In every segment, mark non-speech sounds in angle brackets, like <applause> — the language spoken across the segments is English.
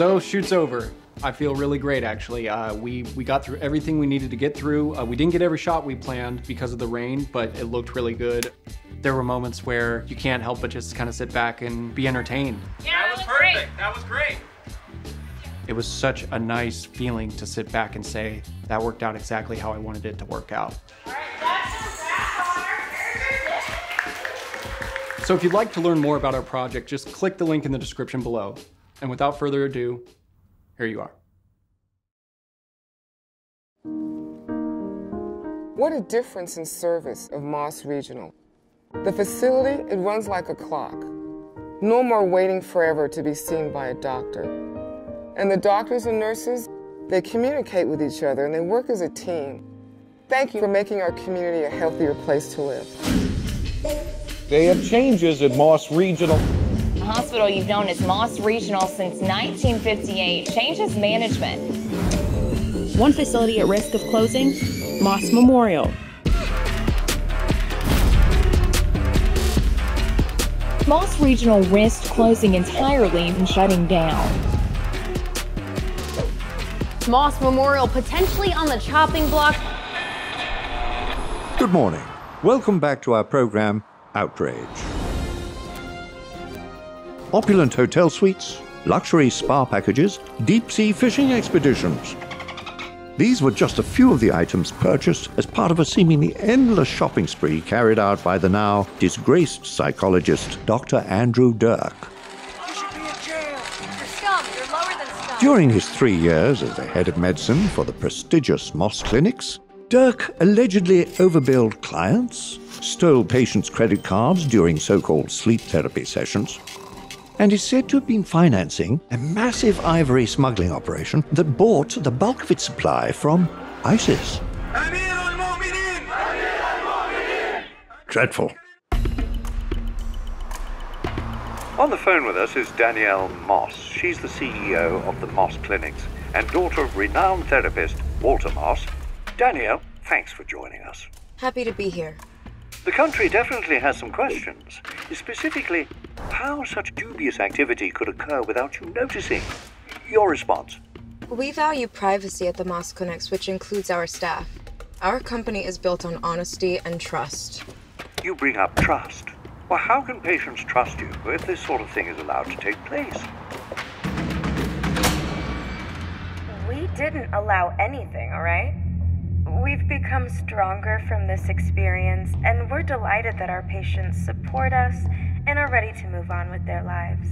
So, shoot's over. I feel really great actually. Uh, we we got through everything we needed to get through. Uh, we didn't get every shot we planned because of the rain, but it looked really good. There were moments where you can't help but just kind of sit back and be entertained. Yeah, that was perfect. Great. That was great. It was such a nice feeling to sit back and say that worked out exactly how I wanted it to work out. So if you'd like to learn more about our project, just click the link in the description below. And without further ado, here you are. What a difference in service of Moss Regional. The facility, it runs like a clock. No more waiting forever to be seen by a doctor. And the doctors and nurses, they communicate with each other and they work as a team. Thank you for making our community a healthier place to live. They have changes at Moss Regional hospital you've known as Moss Regional since 1958 changes management. One facility at risk of closing, Moss Memorial. Moss Regional risked closing entirely and shutting down. Moss Memorial potentially on the chopping block. Good morning. Welcome back to our program, Outrage opulent hotel suites, luxury spa packages, deep sea fishing expeditions. These were just a few of the items purchased as part of a seemingly endless shopping spree carried out by the now disgraced psychologist Dr. Andrew Dirk. During his three years as the head of medicine for the prestigious Moss Clinics, Dirk allegedly overbilled clients, stole patients' credit cards during so called sleep therapy sessions, and is said to have been financing a massive ivory smuggling operation that bought the bulk of its supply from ISIS. Dreadful. On the phone with us is Danielle Moss. She's the CEO of the Moss Clinics and daughter of renowned therapist Walter Moss. Danielle, thanks for joining us. Happy to be here. The country definitely has some questions, specifically how such dubious activity could occur without you noticing. Your response? We value privacy at the Moss Clinics, which includes our staff. Our company is built on honesty and trust. You bring up trust. Well, how can patients trust you if this sort of thing is allowed to take place? We didn't allow anything, all right? We've become stronger from this experience, and we're delighted that our patients support us and are ready to move on with their lives.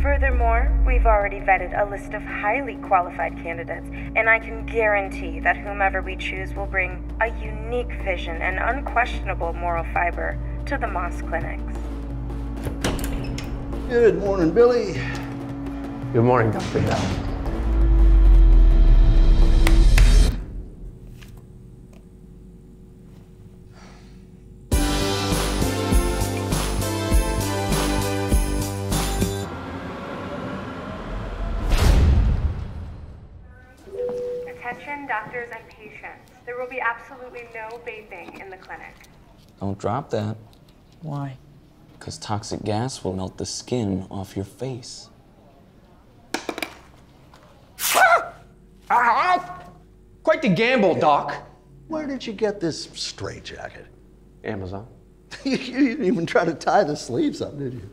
Furthermore, we've already vetted a list of highly qualified candidates, and I can guarantee that whomever we choose will bring a unique vision and unquestionable moral fiber to the Moss Clinics. Good morning, Billy. Good morning, Dr. Bell. Attention doctors and patients. There will be absolutely no vaping in the clinic. Don't drop that. Why? Because toxic gas will melt the skin off your face. Ah! Quite the gamble, Doc. Where did you get this straitjacket? Amazon. <laughs> you didn't even try to tie the sleeves up, did you?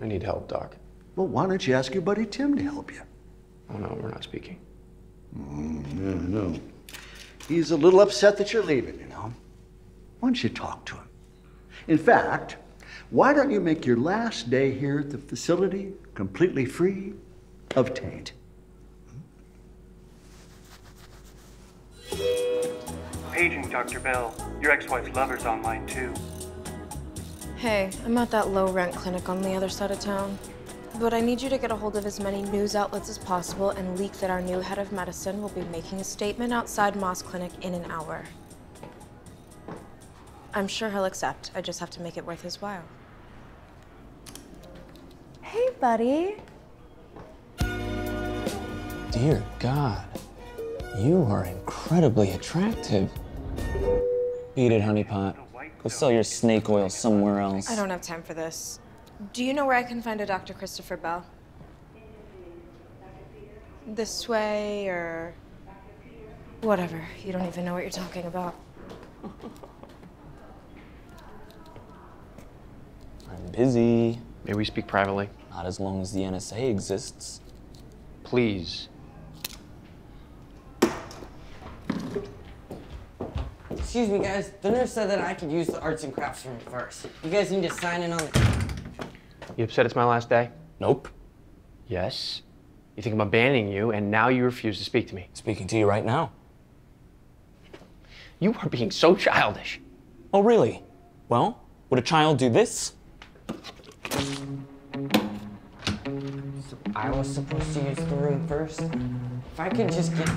I need help, Doc. Well, why don't you ask your buddy Tim to help you? Oh, no, we're not speaking. Mm, yeah, no. He's a little upset that you're leaving, you know. Why don't you talk to him? In fact, why don't you make your last day here at the facility completely free of taint? Paging Dr. Bell. Your ex-wife's lover's online too. Hey, I'm at that low rent clinic on the other side of town. But I need you to get a hold of as many news outlets as possible and leak that our new head of medicine will be making a statement outside Moss Clinic in an hour. I'm sure he'll accept. I just have to make it worth his while. Hey, buddy. Dear God, you are incredibly attractive. Beat it, honeypot. Go sell your snake oil somewhere else. I don't have time for this. Do you know where I can find a Dr. Christopher Bell? This way or whatever. You don't even know what you're talking about. <laughs> I'm busy. May we speak privately? Not as long as the NSA exists. Please. Excuse me, guys. The nurse said that I could use the arts and crafts room first. You guys need to sign in on the. You upset it's my last day? Nope. Yes. You think I'm abandoning you, and now you refuse to speak to me. Speaking to you right now. You are being so childish. Oh, really? Well, would a child do this? So I was supposed to use the room first. If I could just get.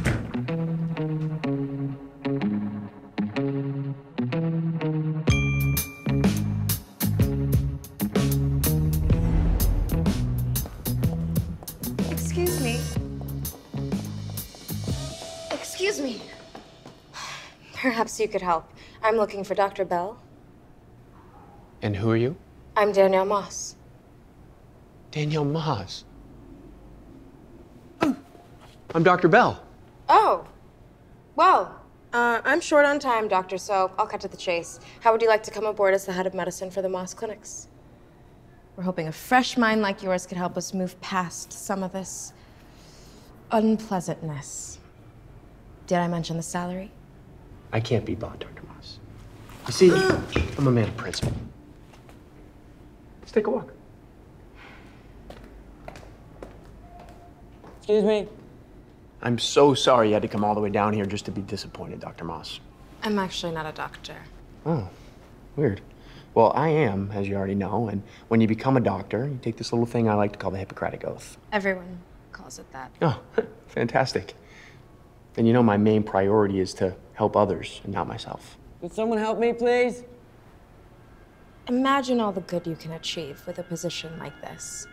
Excuse me. Perhaps you could help. I'm looking for Dr. Bell. And who are you? I'm Danielle Moss. Danielle Moss. I'm Dr. Bell. Oh. Well, uh, I'm short on time, Doctor, so I'll cut to the chase. How would you like to come aboard as the head of medicine for the Moss Clinics? We're hoping a fresh mind like yours could help us move past some of this unpleasantness. Did I mention the salary? I can't be bought, Dr. Moss. You see, I'm a man of principle. Let's take a walk. Excuse me. I'm so sorry you had to come all the way down here just to be disappointed, Dr. Moss. I'm actually not a doctor. Oh, weird. Well, I am, as you already know, and when you become a doctor, you take this little thing I like to call the Hippocratic Oath. Everyone calls it that. Oh, <laughs> fantastic. And you know my main priority is to help others and not myself. Could someone help me, please? Imagine all the good you can achieve with a position like this.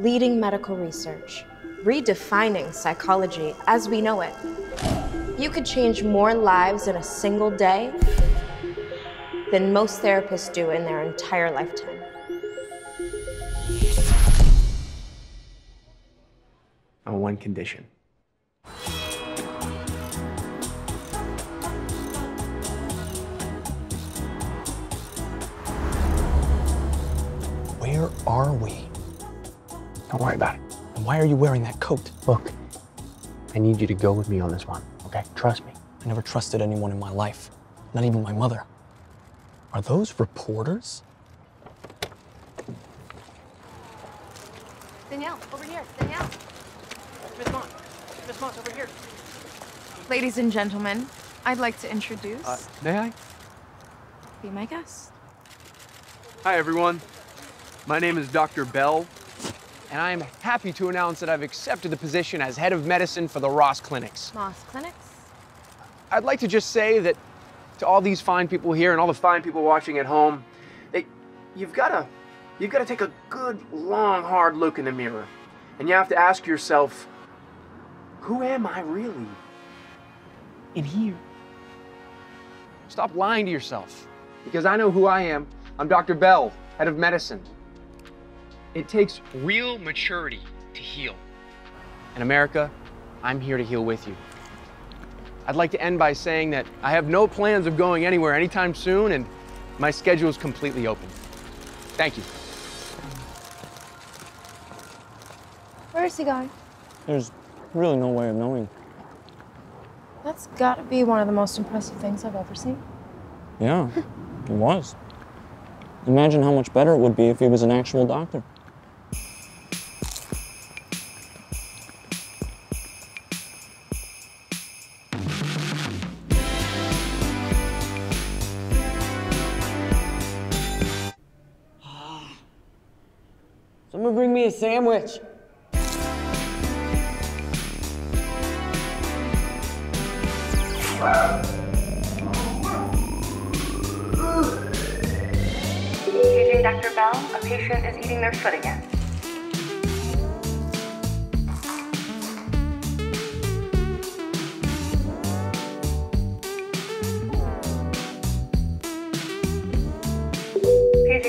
Leading medical research, redefining psychology as we know it. You could change more lives in a single day than most therapists do in their entire lifetime. On one condition. Where are we? Don't worry about it. And why are you wearing that coat? Look, I need you to go with me on this one, okay? Trust me. I never trusted anyone in my life, not even my mother. Are those reporters? Danielle, over here. Danielle. Miss Moss. Miss Moss, over here. Ladies and gentlemen, I'd like to introduce. Uh, may I? be my guest. Hi, everyone. My name is Dr. Bell, and I am happy to announce that I've accepted the position as head of medicine for the Ross Clinics. Moss Clinics? I'd like to just say that to all these fine people here and all the fine people watching at home, that you've got to you've got to take a good long hard look in the mirror. And you have to ask yourself, who am I really? In here. Stop lying to yourself. Because I know who I am. I'm Dr. Bell, head of medicine. It takes real maturity to heal. In America, I'm here to heal with you. I'd like to end by saying that I have no plans of going anywhere anytime soon, and my schedule is completely open. Thank you. Where is he going? There's really no way of knowing. That's gotta be one of the most impressive things I've ever seen. Yeah, it was. Imagine how much better it would be if he was an actual doctor. Someone bring me a sandwich. Paging Dr. Bell, a patient is eating their foot again.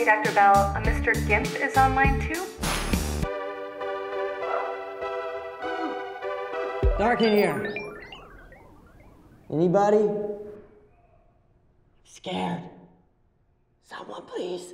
Dr. Bell, a Mr. Gimp is online too. Dark in here. Anybody? Scared. Someone, please.